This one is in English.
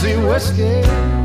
Tennessee whiskey.